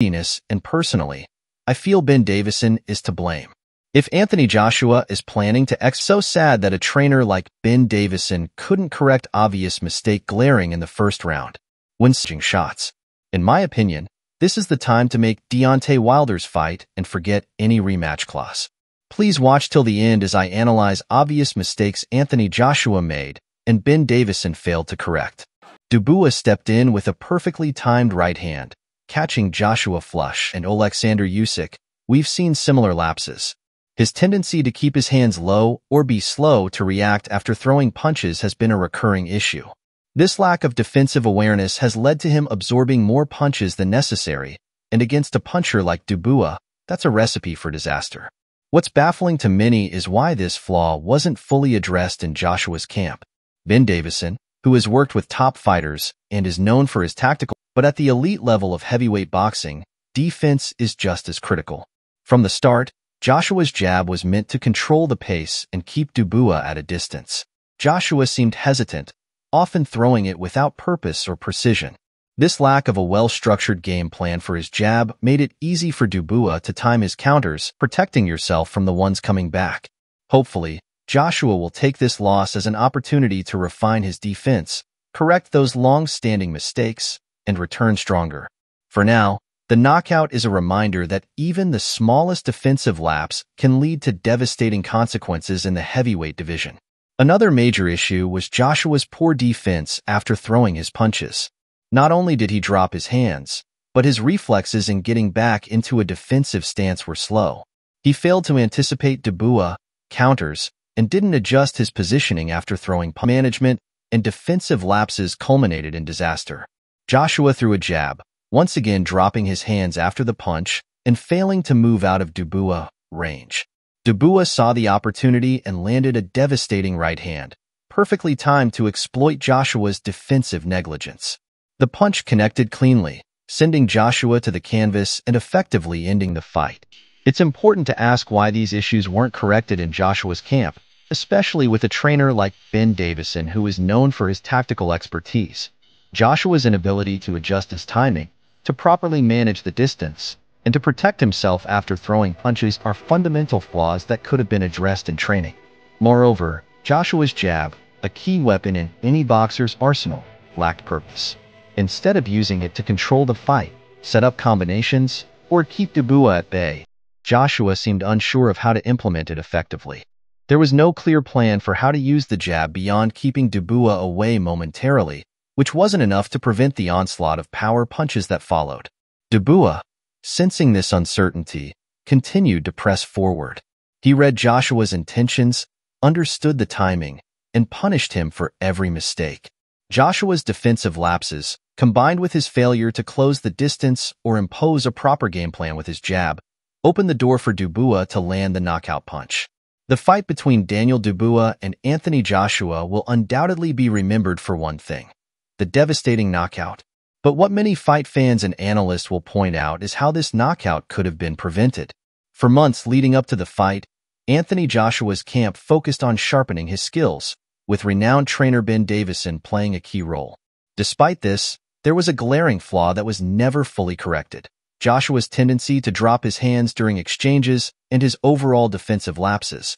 and personally, I feel Ben Davison is to blame. If Anthony Joshua is planning to X so sad that a trainer like Ben Davison couldn't correct obvious mistake glaring in the first round when switching shots. In my opinion, this is the time to make Deontay Wilder's fight and forget any rematch clause. Please watch till the end as I analyze obvious mistakes Anthony Joshua made and Ben Davison failed to correct. Dubois stepped in with a perfectly timed right hand, catching Joshua flush and Alexander Usyk. We've seen similar lapses. His tendency to keep his hands low or be slow to react after throwing punches has been a recurring issue. This lack of defensive awareness has led to him absorbing more punches than necessary, and against a puncher like Dubois, that's a recipe for disaster. What's baffling to many is why this flaw wasn't fully addressed in Joshua's camp. Ben Davison, who has worked with top fighters and is known for his tactical, but at the elite level of heavyweight boxing, defense is just as critical. From the start, Joshua's jab was meant to control the pace and keep Dubois at a distance. Joshua seemed hesitant, often throwing it without purpose or precision. This lack of a well-structured game plan for his jab made it easy for Dubois to time his counters, protecting yourself from the ones coming back. Hopefully, Joshua will take this loss as an opportunity to refine his defense, correct those long-standing mistakes, and return stronger. For now, the knockout is a reminder that even the smallest defensive lapse can lead to devastating consequences in the heavyweight division. Another major issue was Joshua's poor defense after throwing his punches. Not only did he drop his hands, but his reflexes in getting back into a defensive stance were slow. He failed to anticipate Dubois, counters, and didn't adjust his positioning after throwing management and defensive lapses culminated in disaster. Joshua threw a jab, once again dropping his hands after the punch and failing to move out of Dubois' range. Dubois saw the opportunity and landed a devastating right hand, perfectly timed to exploit Joshua's defensive negligence. The punch connected cleanly, sending Joshua to the canvas and effectively ending the fight. It's important to ask why these issues weren't corrected in Joshua's camp, especially with a trainer like Ben Davison who is known for his tactical expertise. Joshua's inability to adjust his timing, to properly manage the distance, and to protect himself after throwing punches are fundamental flaws that could have been addressed in training. Moreover, Joshua's jab, a key weapon in any boxer's arsenal, lacked purpose. Instead of using it to control the fight, set up combinations, or keep Dubois at bay, Joshua seemed unsure of how to implement it effectively. There was no clear plan for how to use the jab beyond keeping Dubois away momentarily, which wasn't enough to prevent the onslaught of power punches that followed. Dubois, sensing this uncertainty, continued to press forward. He read Joshua's intentions, understood the timing, and punished him for every mistake. Joshua's defensive lapses, combined with his failure to close the distance or impose a proper game plan with his jab, opened the door for Dubois to land the knockout punch. The fight between Daniel Dubois and Anthony Joshua will undoubtedly be remembered for one thing the devastating knockout. But what many fight fans and analysts will point out is how this knockout could have been prevented. For months leading up to the fight, Anthony Joshua's camp focused on sharpening his skills, with renowned trainer Ben Davison playing a key role. Despite this, there was a glaring flaw that was never fully corrected. Joshua's tendency to drop his hands during exchanges and his overall defensive lapses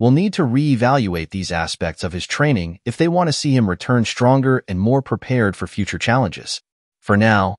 will need to reevaluate these aspects of his training if they want to see him return stronger and more prepared for future challenges. For now,